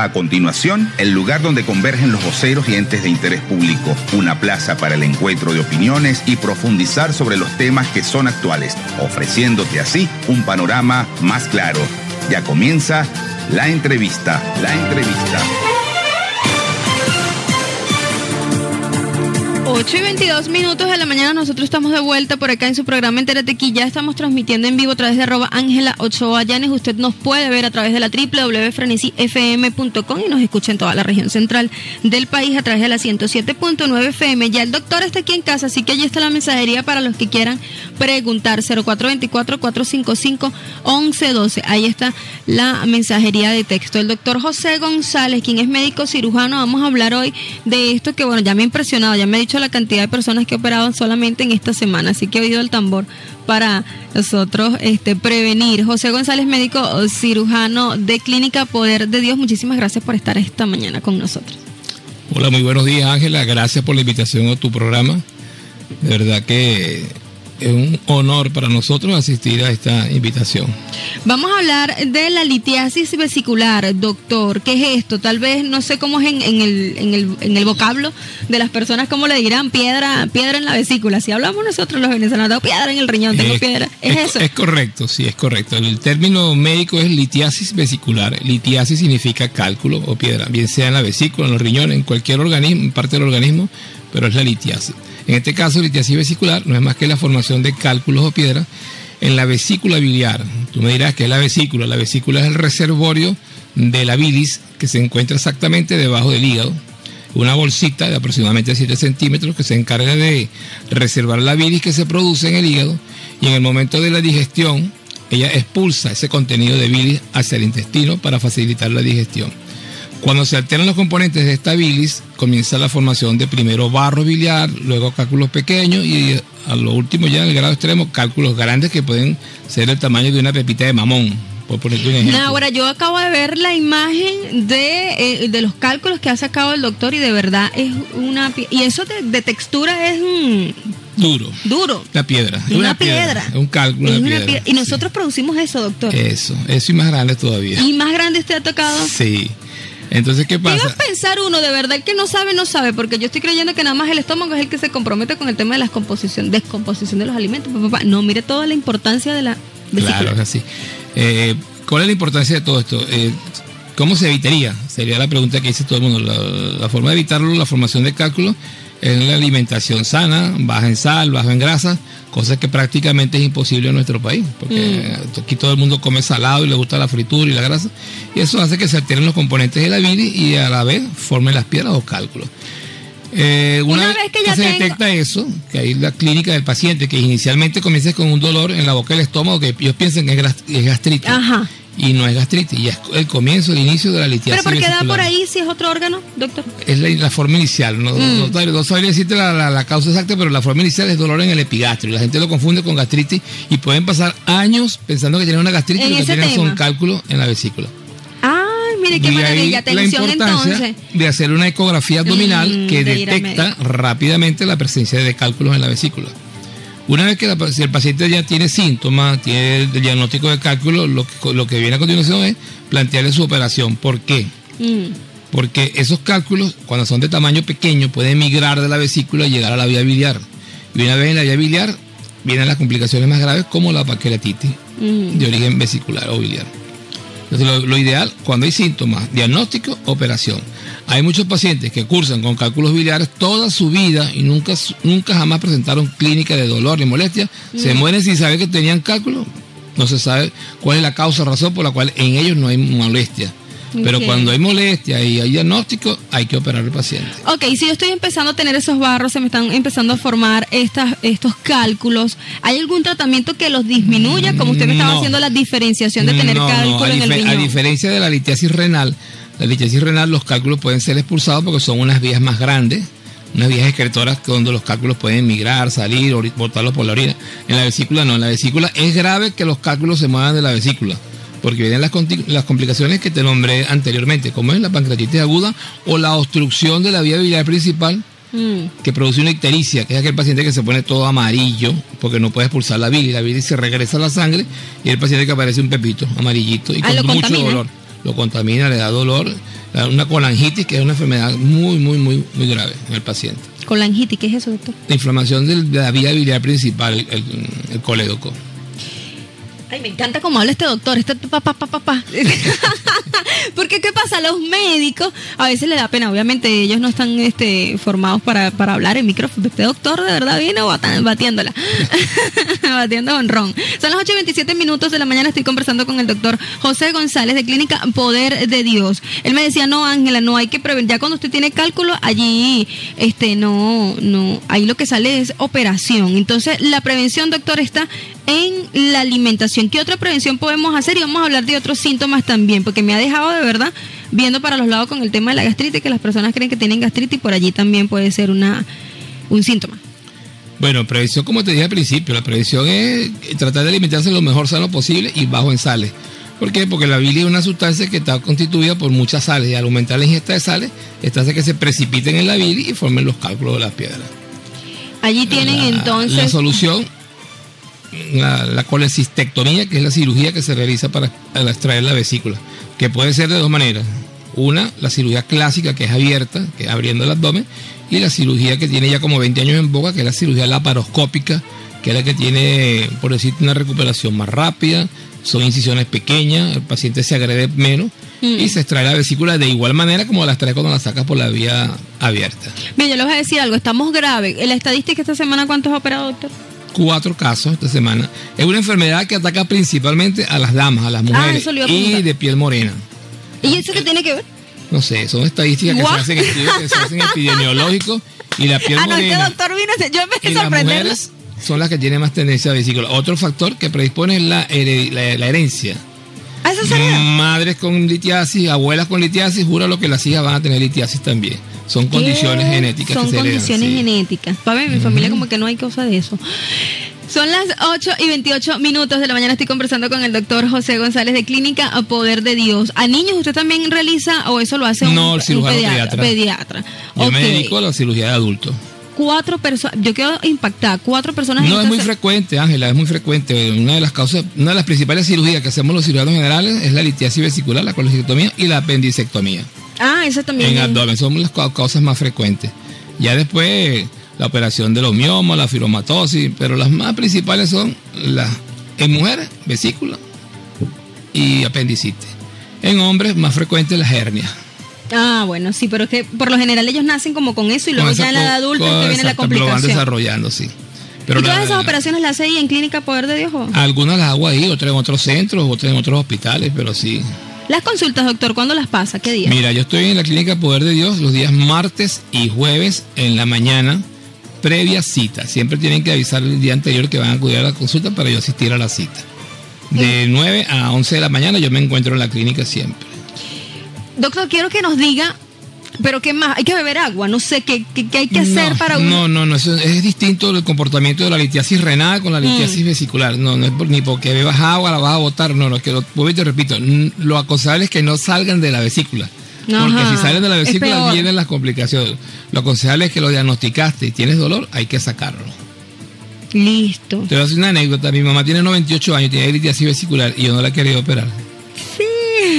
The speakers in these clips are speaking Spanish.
A continuación, el lugar donde convergen los voceros y entes de interés público, una plaza para el encuentro de opiniones y profundizar sobre los temas que son actuales, ofreciéndote así un panorama más claro. Ya comienza la entrevista, la entrevista. 8 y 22 minutos de la mañana, nosotros estamos de vuelta por acá en su programa Entérate aquí. Ya estamos transmitiendo en vivo a través de Ángela Ochoa Llanes. Usted nos puede ver a través de la www.frenesifm.com y nos escucha en toda la región central del país a través de la 107.9 FM. Ya el doctor está aquí en casa, así que allí está la mensajería para los que quieran preguntar. 0424-455-1112. Ahí está la mensajería de texto. El doctor José González, quien es médico cirujano, vamos a hablar hoy de esto que, bueno, ya me ha impresionado, ya me ha dicho la cantidad de personas que operaban solamente en esta semana, así que he oído el tambor para nosotros este, prevenir. José González, médico cirujano de Clínica Poder de Dios, muchísimas gracias por estar esta mañana con nosotros. Hola, muy buenos días Ángela, gracias por la invitación a tu programa. De verdad que es un honor para nosotros asistir a esta invitación. Vamos a hablar de la litiasis vesicular, doctor. ¿Qué es esto? Tal vez no sé cómo es en, el, en, el, en el vocablo de las personas, cómo le dirán piedra, piedra en la vesícula. Si hablamos nosotros los venezolanos, tengo piedra en el riñón, tengo piedra. ¿Es, eso? Es correcto, sí, es correcto. El término médico es litiasis vesicular. Litiasis significa cálculo o piedra, bien sea en la vesícula, en los riñones, en cualquier organismo, parte del organismo, pero es la litiasis. En este caso, litiasis vesicular no es más que la formación de cálculos o piedras en la vesícula biliar. Tú me dirás que es la vesícula. La vesícula es el reservorio de la bilis que se encuentra exactamente debajo del hígado. Una bolsita de aproximadamente 7 centímetros que se encarga de reservar la bilis que se produce en el hígado y en el momento de la digestión ella expulsa ese contenido de bilis hacia el intestino para facilitar la digestión. Cuando se alteran los componentes de esta bilis, comienza la formación de primero barro biliar, luego cálculos pequeños y a lo último ya en el grado extremo cálculos grandes que pueden ser del tamaño de una pepita de mamón. Por ponerte un ejemplo. ahora yo acabo de ver la imagen de, eh, de, los cálculos que ha sacado el doctor y de verdad es una... Y eso de, textura es... un Duro. Duro. Una piedra. Una, una piedra. Un cálculo. Una piedra. piedra. Y nosotros producimos eso, doctor. Eso, eso y más grande todavía. ¿Y más grande usted ha tocado? Sí. Entonces, ¿qué pasa? ¿Qué va a pensar uno? De verdad, el que no sabe, no sabe, porque yo estoy creyendo que nada más el estómago es el que se compromete con el tema de la descomposición, descomposición de los alimentos. No, mire toda la importancia de la Claro, es así. Eh, ¿Cuál es la importancia de todo esto? Eh, ¿Cómo se evitaría? Sería la pregunta que dice todo el mundo. La, la forma de evitarlo, la formación de cálculos, es la alimentación sana, baja en sal, baja en grasa, cosa que prácticamente es imposible en nuestro país, porque mm. aquí todo el mundo come salado y le gusta la fritura y la grasa, y eso hace que se alteren los componentes de la bilis y a la vez formen las piedras o cálculos. Eh, una, una, vez que, ya se tengo... detecta eso, que hay la clínica del paciente, que inicialmente comienza con un dolor en la boca del estómago, que ellos piensan que es gastritis. Ajá y no es gastritis, y es el comienzo, el inicio de la litiasis. ¿Pero por qué da por ahí si es otro órgano, doctor? Es la, la forma inicial, no, mm. no, no sabría decirte la, la, la, causa exacta, pero la forma inicial es dolor en el epigastrio. La gente lo confunde con gastritis y pueden pasar años pensando que tienen una gastritis y lo que tienen son cálculos en la vesícula. Ay, mire qué maravilla, ahí la importancia entonces. de hacer una ecografía abdominal Mm, que detecta rápidamente la presencia de cálculos en la vesícula. Una vez que la, si el paciente ya tiene síntomas, tiene el diagnóstico de cálculo, lo que, lo que viene a continuación es plantearle su operación. ¿Por qué? Mm. Porque esos cálculos, cuando son de tamaño pequeño, pueden migrar de la vesícula y llegar a la vía biliar. Y una vez en la vía biliar, vienen las complicaciones más graves como la pancreatitis Mm. de origen vesicular o biliar. Entonces, lo, lo ideal, cuando hay síntomas, diagnóstico, operación. Hay muchos pacientes que cursan con cálculos biliares toda su vida y nunca, nunca jamás presentaron clínica de dolor ni molestia. Se mueren sin saber que tenían cálculos. No se sabe cuál es la causa, razón por la cual en ellos no hay molestia. Pero cuando hay molestia y hay diagnóstico, hay que operar al paciente. Ok, si yo estoy empezando a tener esos barros, se me están empezando a formar estas, estos cálculos, ¿hay algún tratamiento que los disminuya? Como usted me estaba No. haciendo la diferenciación de tener No, no, cálculo a, en el dife- a riñón. diferencia de la litiasis renal, la litiasis renal los cálculos pueden ser expulsados porque son unas vías más grandes, unas vías excretoras donde los cálculos pueden migrar, salir, botarlos por la orina. En la vesícula no, en la vesícula es grave que los cálculos se muevan de la vesícula. Porque vienen las, las complicaciones que te nombré anteriormente, como es la pancreatitis aguda o la obstrucción de la vía biliar principal, Mm. que produce una ictericia, que es aquel paciente que se pone todo amarillo porque no puede expulsar la bilis. La bilis se regresa a la sangre y el paciente que aparece un pepito amarillito y Ah, con mucho contamina. dolor. lo contamina, le da dolor, una colangitis, que es una enfermedad muy, muy, muy, muy grave en el paciente. Colangitis, ¿qué es eso, doctor? La inflamación de la vía biliar principal, el, el, el colédoco. Ay, me encanta cómo habla este doctor, este papá, papá, papá. Porque, ¿qué pasa? Los médicos a veces le da pena, obviamente ellos no están este, formados para, para hablar en micrófono. Este doctor de verdad viene batiéndola, batiendo honrón. Son las 8 y 27 minutos de la mañana, estoy conversando con el doctor José González de Clínica Poder de Dios. Él me decía, no, Ángela, no hay que prevenir, ya cuando usted tiene cálculo, allí, este, no, no, ahí lo que sale es operación. Entonces, la prevención, doctor, está en la alimentación. ¿Qué otra prevención podemos hacer? Y vamos a hablar de otros síntomas también, porque me ha dejado de verdad viendo para los lados con el tema de la gastritis, que las personas creen que tienen gastritis y por allí también puede ser una un síntoma. Bueno, prevención, como te dije al principio, la prevención es tratar de alimentarse lo mejor sano posible y bajo en sales. ¿Por qué? Porque la bilis es una sustancia que está constituida por muchas sales y al aumentar la ingesta de sales, esta hace que se precipiten en la bilis y formen los cálculos de las piedras. Allí tienen La- entonces... La solución, la, la colecistectomía, que es la cirugía que se realiza para, extraer la vesícula, que puede ser de dos maneras. Una, la cirugía clásica, que es abierta, que es abriendo el abdomen, y la cirugía que tiene ya como 20 años en boca, que es la cirugía laparoscópica, que es la que tiene, por decirte, una recuperación más rápida, son incisiones pequeñas, el paciente se agrede menos Mm. y se extrae la vesícula de igual manera como la extrae cuando la sacas por la vía abierta. Mira, yo les voy a decir algo, estamos graves. La estadística esta semana, ¿cuántos ha operado, doctor? Cuatro casos esta semana. Es una enfermedad que ataca principalmente a las damas, a las mujeres Ah, a y de piel morena. ¿Y eso qué tiene que ver? No sé, son estadísticas que se hacen, estudios que se hacen epidemiológicos y la piel Ah, no, este morena doctor vino, a- yo me y las sorprenderlo. mujeres son las que tienen más tendencia a vesícula. Otro factor que predispone es la, la herencia. ¿Ah, eso sería? Madres con litiasis, abuelas con litiasis, jura lo que las hijas van a tener litiasis también. Son condiciones genéticas Son que se heredan, condiciones sí. genéticas. Para ver, mi familia como que no hay cosa de eso. Son las 8 y 28 minutos de la mañana. Estoy conversando con el doctor José González de Clínica a Poder de Dios. ¿A niños usted también realiza o eso lo hace un, No, el un cirujano pediatra? pediatra. pediatra. Yo me Ok. dedico a la cirugía de adultos. Cuatro personas, yo quedo impactada. Cuatro personas en No es muy frecuente, Ángela, es muy frecuente. Una de las causas, una de las principales cirugías que hacemos los cirujanos generales es la litiasis vesicular, la colecistectomía y la apendicectomía Ah, esa también. en abdomen. Son las cau- causas más frecuentes. Ya después la operación de los miomas, la fibromatosis, pero las más principales son las en mujeres, vesícula y apendicitis. En hombres más frecuente las hernias. Ah, bueno, sí, pero es que por lo general ellos nacen como con eso y luego Con ya esa en la edad adulta es que viene la exacto, Lo van complicación. desarrollando, sí. Pero ¿Y todas la- esas operaciones las hace ahí en Clínica Poder de Dios? o? Algunas las hago ahí, otras en otros centros, otras en otros hospitales, pero sí. Las consultas, doctor, ¿cuándo las pasa? ¿Qué día? Mira, yo estoy en la clínica Poder de Dios los días martes y jueves en la mañana, previa cita. Siempre tienen que avisar el día anterior que van a acudir a la consulta para yo asistir a la cita. De 9 a 11 de la mañana yo me encuentro en la clínica siempre. Doctor, quiero que nos diga, pero ¿qué más? Hay que beber agua, no sé, ¿qué, qué, qué hay que hacer no, para? No, no, no, eso es distinto el comportamiento de la litiasis renal con la litiasis Mm. vesicular. No, no es por- ni porque bebas agua la vas a botar, no, no, es que lo, vuelvo y te repito, lo aconsejable es que no salgan de la vesícula. Porque Ajá, si salen de la es vesícula vienen las complicaciones. Lo aconsejable es que lo diagnosticaste y tienes dolor, hay que sacarlo. Listo. Te voy a hacer una anécdota. Mi mamá tiene 98 años, tiene litiasis vesicular y yo no la quería operar.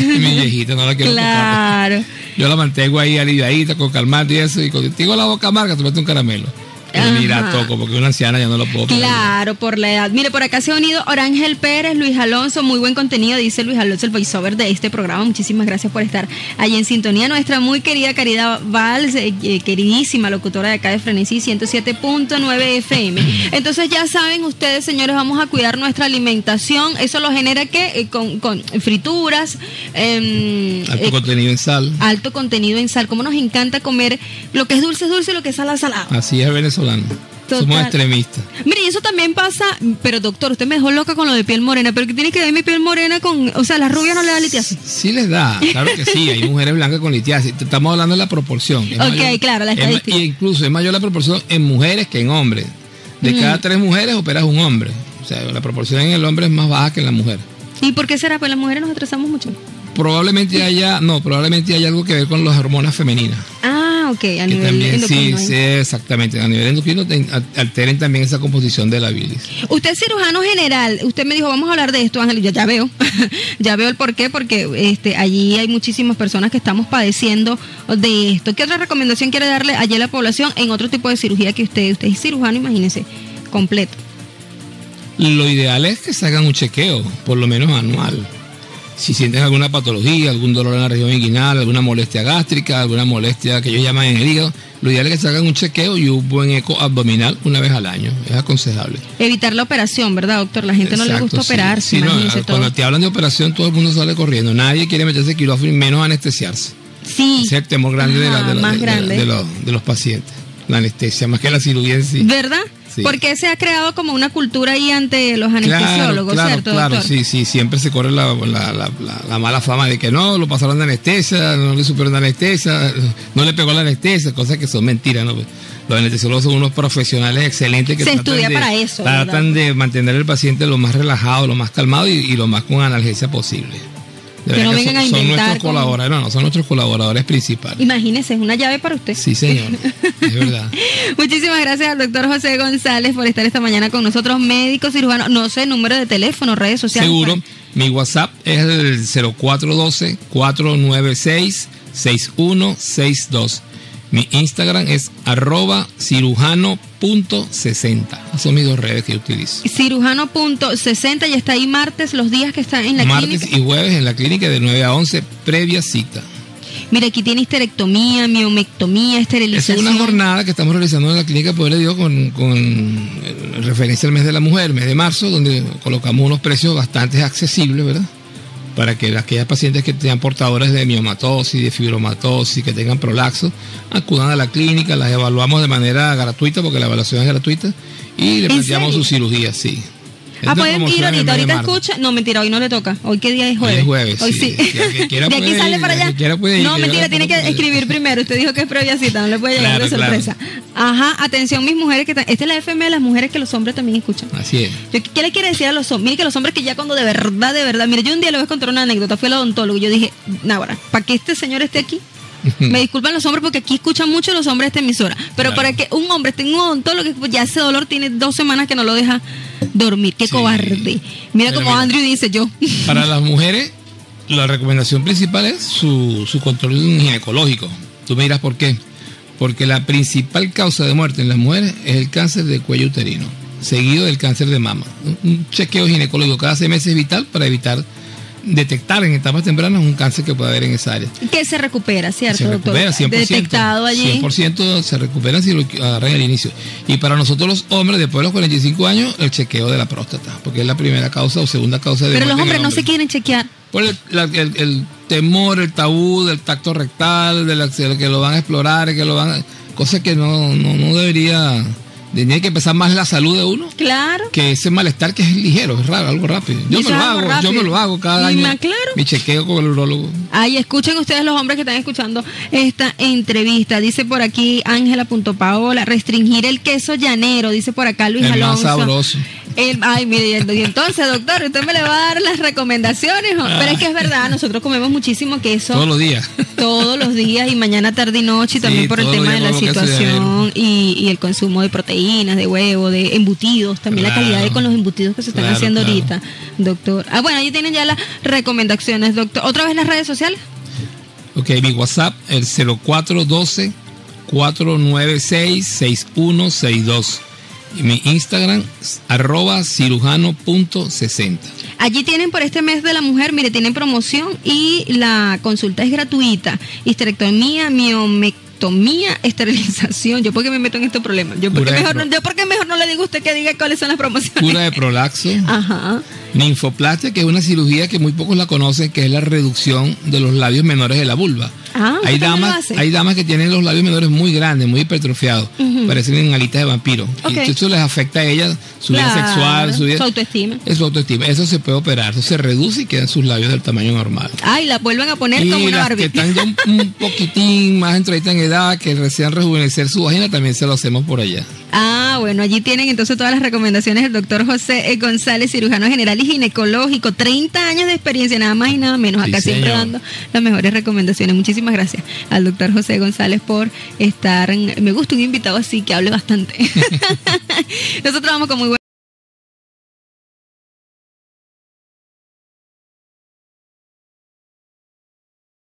Mi viejita no la quiero tocar. Claro. Yo la mantengo ahí aliviadita, con calmante y eso. Y tengo la boca amarga, te meto un caramelo. La Ajá. toco, porque una anciana ya no lo puedo. Claro, por la edad. Mire, por acá se ha unido Orángel Pérez, Luis Alonso, muy buen contenido, dice Luis Alonso, el voiceover de este programa. Muchísimas gracias por estar ahí en sintonía. Nuestra muy querida Caridad Valls, eh, eh, queridísima locutora de acá de Frenesí 107.9 FM. Entonces ya saben ustedes, señores, vamos a cuidar nuestra alimentación. Eso lo genera que con, con frituras, em, Alto eh, contenido en sal. alto contenido en sal. Como nos encanta comer lo que es dulce es dulce y lo que es salado es salado. Así es Total. Somos extremistas. Mire, eso también pasa, pero doctor, usted me dejó loca con lo de piel morena, pero ¿qué tiene que ver mi piel morena con, o sea, la rubia no le da litiasis? Sí les da, claro que sí. Hay mujeres blancas con litiasis. Estamos hablando de la proporción. Es Ok, claro, la estadística. Incluso es mayor la proporción en mujeres que en hombres. De cada tres mujeres operas un hombre. O sea, la proporción en el hombre es más baja que en la mujer. ¿Y por qué será? Pues las mujeres nos estresamos mucho. Probablemente haya, no, probablemente haya algo que ver con las hormonas femeninas. Ah, A que nivel también, endocrino. sí, sí, exactamente. A nivel endocrino te- al- alteren también esa composición de la bilis. Usted es cirujano general. Usted me dijo, vamos a hablar de esto, Ángel. yo ya veo, ya veo el por qué, porque este, allí hay muchísimas personas que estamos padeciendo de esto. ¿Qué otra recomendación quiere darle allí a la población en otro tipo de cirugía que usted, usted es cirujano, imagínese, completo? Lo ideal es que se hagan un chequeo, por lo menos anual. Si sienten alguna patología, algún dolor en la región inguinal, alguna molestia gástrica, alguna molestia que ellos llaman en el hígado, lo ideal es que se hagan un chequeo y un buen eco abdominal una vez al año. Es aconsejable. Evitar la operación, ¿verdad, doctor? La gente no le gusta sí. operarse, Sí, no, todo. cuando te hablan de operación, todo el mundo sale corriendo. Nadie quiere meterse quirófano y menos anestesiarse. Sí. Ese es el temor grande de, la- Ajá, de la- más de- de- grande. de los, de los pacientes. La anestesia, más que la cirugía en sí. ¿Verdad? Sí. Porque se ha creado como una cultura ahí ante los anestesiólogos, claro, ¿cierto, claro, doctor? sí, sí, siempre se corre la, la- la- la- la mala fama de que no, lo pasaron de anestesia, no le supieron de anestesia, no le pegó la anestesia, cosas que son mentiras, ¿no? Los anestesiólogos son unos profesionales excelentes que Se estudia de- para eso, Tratan ¿verdad? de mantener al paciente lo más relajado, lo más calmado y, y lo más con analgesia posible. Que no vengan a son, son inventar nuestros como- colaboradores, no, no, son nuestros colaboradores principales. Imagínese, es una llave para usted. Sí, señor, es verdad. Muchísimas gracias al doctor José González por estar esta mañana con nosotros, médico cirujano. No sé, número de teléfono, redes sociales. Seguro. Mi WhatsApp es el 0412-496-6162. Mi Instagram es arroba cirujano.60. Esas son mis dos redes que yo utilizo. Cirujano.60 y está ahí martes, los días que está en la Martes clínica. y jueves en la clínica de 9 a 11, previa cita. Mira, aquí tiene histerectomía, miomectomía, Esa es esterilización. una jornada que estamos realizando en la clínica Poder de Dios con, con eh, referencia al mes de la mujer, mes de marzo, donde colocamos unos precios bastante accesibles, ¿verdad? Para que aquellas pacientes que tengan portadoras de miomatosis, de fibromatosis, que tengan prolaxo, acudan a la clínica, las evaluamos de manera gratuita, porque la evaluación es gratuita, y le ¿En planteamos su cirugía, sí. Ah, pueden ir ahorita, ahorita escucha. No, mentira, hoy no le toca. Hoy qué día es Hoy jueves. es jueves, Hoy sí. sí. De aquí puede sale ir, para allá. ir, no, mentira, tiene que escribir primero. Usted dijo que es previa cita, no le puede llegar Claro, de claro. sorpresa. Ajá, atención mis mujeres que están. Esta es la FM de las mujeres que los hombres también escuchan. Así es. Yo, ¿Qué le quiere decir a los hombres? Mire que los hombres que ya cuando de verdad, de verdad, mire, yo un día le voy a contar una anécdota, fui al odontólogo y yo dije, Náhora, ¿para que este señor esté aquí? Me disculpan los hombres porque aquí escuchan mucho los hombres esta emisora, pero Claro. para que un hombre tenga un odontólogo, pues ya ese dolor tiene dos semanas que no lo deja dormir, qué Sí. cobarde. Mira Pero como mira. Andrew dice yo. Para las mujeres, la recomendación principal es su, su control ginecológico. Tú me dirás por qué. Porque la principal causa de muerte en las mujeres es el cáncer de cuello uterino, seguido del cáncer de mama. Un chequeo ginecológico cada seis meses es vital para evitar detectar en etapas tempranas un cáncer que pueda haber en esa área. que se recupera, ¿cierto, Se doctor? recupera 100%. Detectado allí. 100% se recupera si lo agarran al inicio. Y para nosotros los hombres, después de los 45 años, el chequeo de la próstata, porque es la primera causa o segunda causa de Pero los hombres no se quieren chequear. Por el, la- el- el temor, el tabú del tacto rectal, de, la, de que lo van a explorar, que lo van a, cosa que no, no, no debería, tiene que pensar más la salud de uno Claro. que ese malestar que es ligero, es raro, algo rápido. Yo Eso me lo hago, rápido. yo me lo hago cada año. más claro. Mi chequeo con el urólogo. Ay, escuchen ustedes los hombres que están escuchando esta entrevista. Dice por aquí Ángela Punto Paola, restringir el queso llanero, dice por acá Luis más Alonso. sabroso. El- ay, mire, y y entonces, doctor, usted me le va a dar las recomendaciones. Pero es que es verdad, nosotros comemos muchísimo queso Todos los días. todos los días y mañana, tarde y noche, y Sí, también por el tema de la situación y, y el consumo de proteínas, de huevo, de embutidos, también la calidad de con los embutidos que se están Claro, haciendo claro. ahorita, doctor. Ah, bueno, ahí tienen ya las recomendaciones, doctor. ¿Otra vez las redes sociales? Ok, mi WhatsApp, el 0412 496 6162. Y mi Instagram, arroba cirujano.60. Allí tienen por este mes de la mujer, mire, tienen promoción y la consulta es gratuita. Histerectomía, miomectomía, esterilización. Yo porque me meto en este problema. Yo porque mejor, pro- no- yo porque mejor no le digo a usted que diga cuáles son las promociones. Cura de prolaxo. Ajá. Ninfoplastia, que es una cirugía que muy pocos la conocen, que es la reducción de los labios menores de la vulva. Ah, hay ¿usted también lo damas, hay damas que tienen los labios menores muy grandes, muy hipertrofiados, parecen en alitas de vampiro. Ok. Y eso les afecta a ellas, su vida Claro, sexual, su vida. su autoestima. Es su autoestima. Eso se puede operar, eso se reduce y quedan sus labios del tamaño normal. Ay, la vuelven a poner como una las Barbie. que están ya un, un poquitín más entraditas en edad, que desean rejuvenecer su vagina, también se lo hacemos por allá. Ah, bueno, allí tienen entonces todas las recomendaciones del doctor José González, cirujano general y ginecológico, 30 años de experiencia, nada más y nada menos, acá Sí, siempre dando las mejores recomendaciones. Muchísimas gracias al doctor José González por estar, me gusta un invitado así que hable bastante. Nosotros vamos con muy buen